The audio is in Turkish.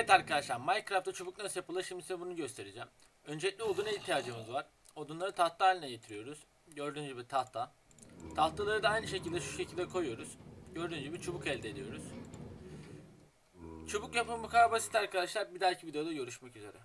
Evet arkadaşlar Minecraft'ta çubuk nasıl yapılır şimdi size bunu göstereceğim. Öncelikle oduna ihtiyacımız var. Odunları tahta haline getiriyoruz. Gördüğünüz gibi tahta. Tahtaları da aynı şekilde şu şekilde koyuyoruz. Gördüğünüz gibi çubuk elde ediyoruz. Çubuk yapımı bu kadar basit arkadaşlar. Bir dahaki videoda görüşmek üzere.